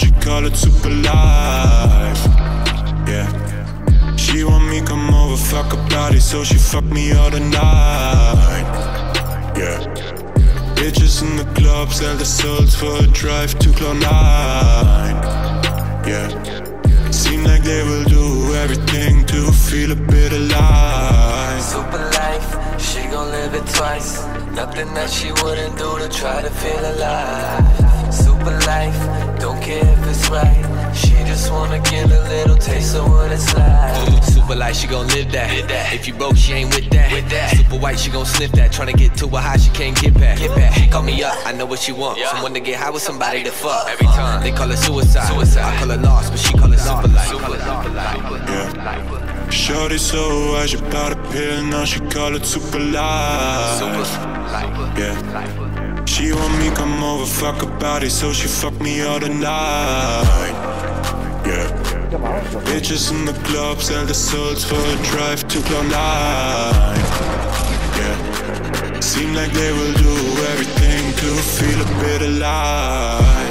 she call it super life. Yeah. She want me come over, fuck her body, so she fuck me all the night. Yeah. Bitches in the club sell the souls for a drive to Cloud9. Yeah. Seem like they will do everything to feel a bit alive. Super life, she gon' live it twice. Nothing that she wouldn't do to try to feel alive. Super life, don't care if it's right. She just wanna get a little taste of what it's like. Super light, she gon' live that. If you broke, she ain't with that. Super white, she gon' sniff that. Tryna get to a high, she can't get back. Get back. She call me up, I know what she want. Someone to get high with somebody to fuck. Every time they call it suicide. suicide. I call it lost, but she call it super light. Yeah. Shorty so high, she bought a pill, now she call it super life. Yeah. She want me come over, fuck her body, so she fuck me all the night. Yeah. Bitches in the club sell the souls for a drive to Cloud9. Yeah. Seem like they will do everything to feel a bit alive.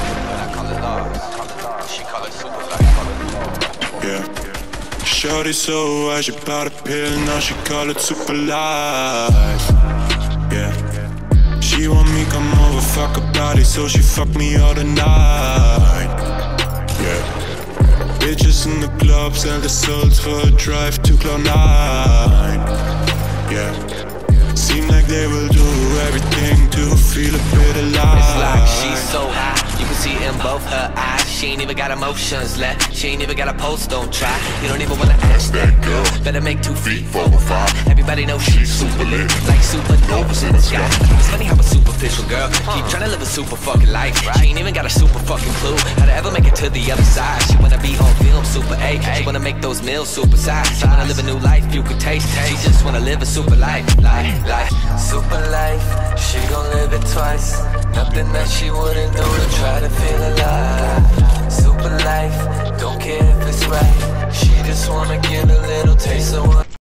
Shorty so high, she bought a pill, now she call it super life. Yeah. She want me come over, fuck her body, so she fuck me all the night. Yeah. Bitches in the club sell the souls for a drive to Cloud9. Yeah. Seem like they will do everything to feel a bit alive. It's like she's so high, you can see in both her eyes. She ain't even got emotions left. She ain't even got a pulse, don't try. You don't even wanna ask that girl. Better make two feet for a five. Everybody knows she's super lit, like supernovas in the sky. It's funny how a superficial girl keep trying to live a super fucking life. She ain't even got a super fucking clue how to ever make it to the other side. She wanna be on film, super A. She wanna make those meals super size. She wanna live a new life you could taste. She just wanna live a super life, life, life. Super life, she gon' live it twice. Nothing that she wouldn't do to try to feel alive.